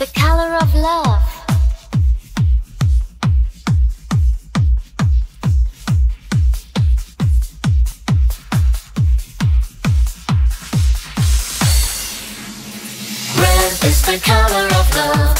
The color of love. Red is the color of love.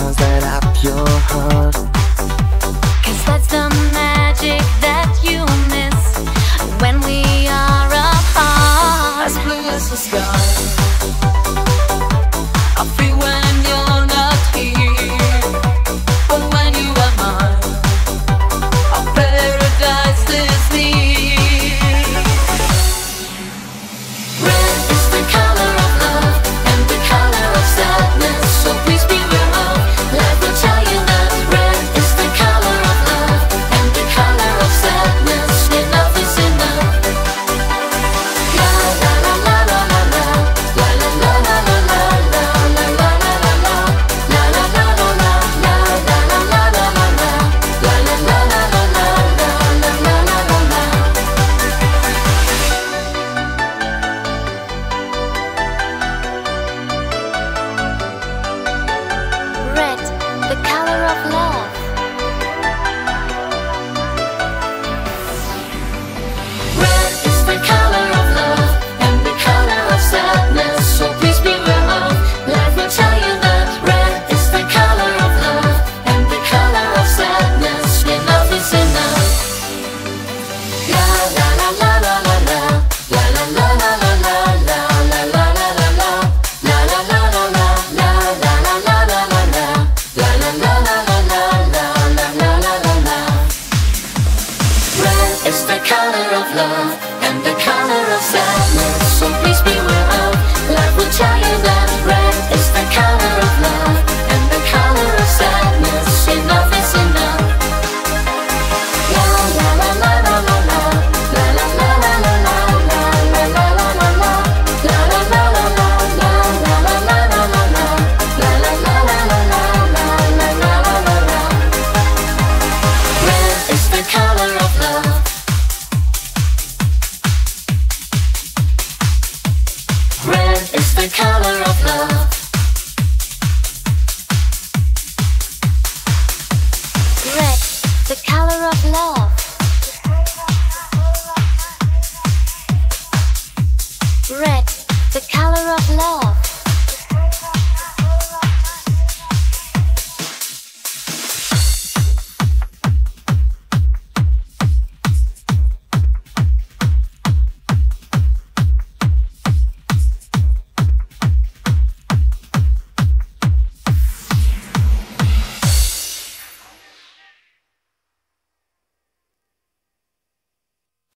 sounds light up your heart Cause that's the magic that you miss When we are apart. As blue as the sky. love. The color of love.